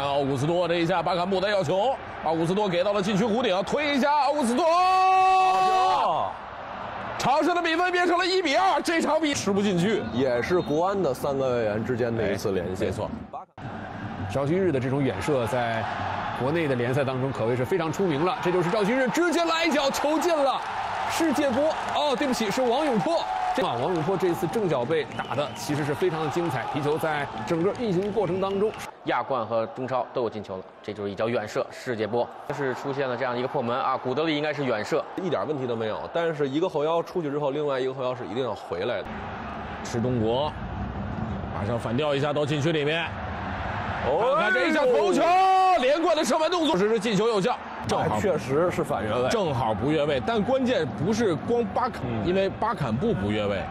奥古斯托这一下，巴坎布的要求，奥古斯托给到了禁区弧顶，推一下，奥古斯托，场上的比分变成了一比二，这场比吃不进去，也是国安的三个外援之间的一次连线。没错，赵旭日的这种远射，在国内的联赛当中可谓是非常出名了。这就是赵旭日直接来一脚球进了，世界波哦，对不起，是王永珀。啊，王永珀这次正脚背打的其实是非常的精彩，皮球在整个运行过程当中，亚冠和中超都有进球了，这就是一脚远射，世界波是出现了这样一个破门啊，古德里应该是远射，一点问题都没有。但是一个后腰出去之后，另外一个后腰是一定要回来的。池东国马上反调一下到禁区里面，看看这一下头球，连贯的射门动作，只是进球有效。正好确实是反越位，正好不越位，但关键不是光巴坎，因为巴坎布不越位，